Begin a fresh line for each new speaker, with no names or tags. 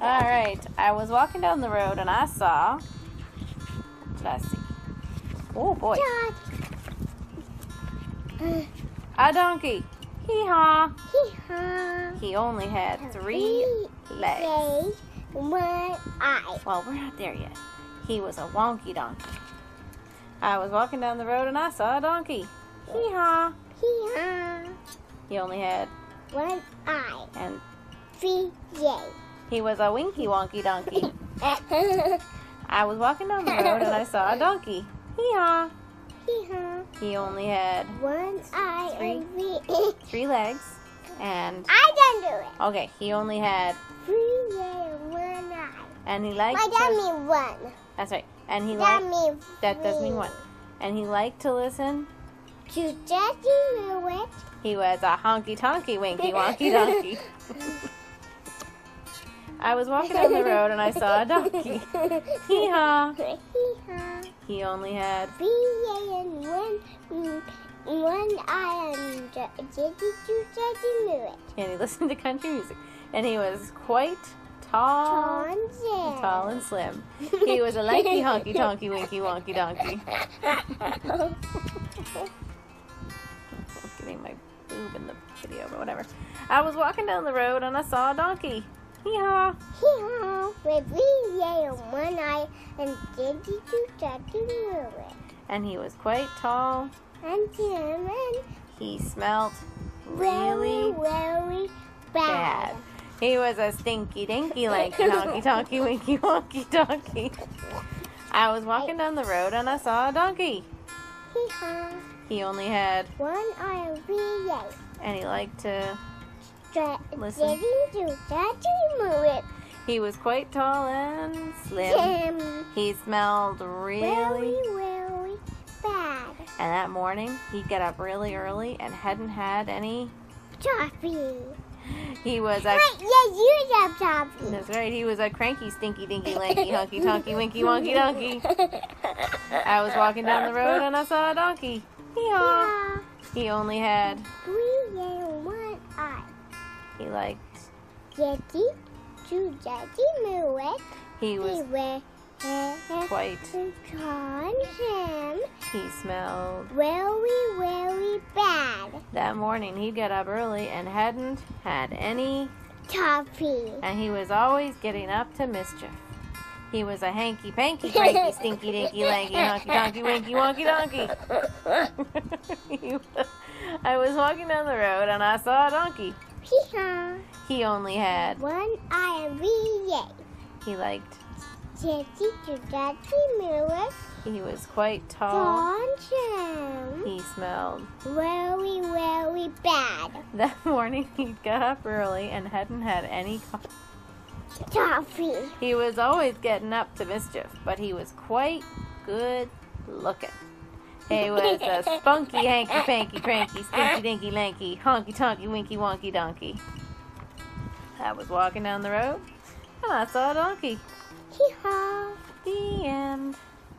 All right. I was walking down the road and I saw. What did I see? Oh boy, a donkey. Hee haw.
Hee-haw.
He only had three legs.
legs, one eye.
Well, we're not there yet. He was a wonky donkey. I was walking down the road and I saw a donkey. Hee haw.
Hee-haw.
He only had
One eye.
and
Three legs.
He was a winky wonky donkey. I was walking down the road and I saw a donkey. Hee haw.
Hee-haw.
He only had
One eye
Three.
and three.
three legs and
I done do it.
okay, he only had
Three legs, one eye.
and he liked
My dad
to,
mean one.
That's right. And he
That
liked
mean
that does mean one. And he liked to listen.
To know it.
He was a honky tonky winky wonky donkey. I was walking down the road and I saw a donkey. Hee haw. He only had
Three and one, mm, one eye and to Daddy knew it.
and he listened to country music. And he was quite tall,
Tons
tall and slim. He was a lanky honky tonky winky wonky donkey. Getting my boob in the video, but whatever. I was walking down the road and I saw a donkey. Hee haw.
Hee-haw. With and one eye and Daddy to Daddy knew it.
And he was quite tall.
And Jim and
He smelt really
very bad.
bad. He was a stinky dinky lanky honky tonky winky wonky donkey. I was walking down the road and I saw a donkey.
Hee-haw.
He only had,
One eye and
he liked to, Listen.
To Daddy knew it.
he was quite tall and slim. He smelled really,
really, very bad.
and that morning he'd get up really early and hadn't had any.
Toffee.
He was a,
Wait, yeah, you have toffee.
that's right, he was a cranky stinky dinky lanky honky tonky winky wonky donkey. I was walking down the road and I saw a donkey. Hee haw.
Yeah.
He only had,
Three and one eye.
He liked,
Daddy to Daddy it.
he
He
was
went
quite,
on him.
he smelled.
Very, very bad.
That morning he'd get up early and hadn't had any,
Coffee.
and he was always getting up to mischief. He was a hanky panky cranky stinky dinky lanky honky donkey, winky wonky donkey. I was walking down the road and I saw a donkey.
Hee-haw.
He only had,
One eye
he liked,
to knew
he was quite tall. He smelled.
Very, very bad.
That morning he got up early and hadn't had any coffee. He was always getting up to mischief, but he was quite good looking. He was a spunky, hanky, panky, cranky, stinky, dinky, lanky, honky, tonky, winky, wonky donkey. I was walking down the road and I saw a donkey.
Hee-haw.
The end.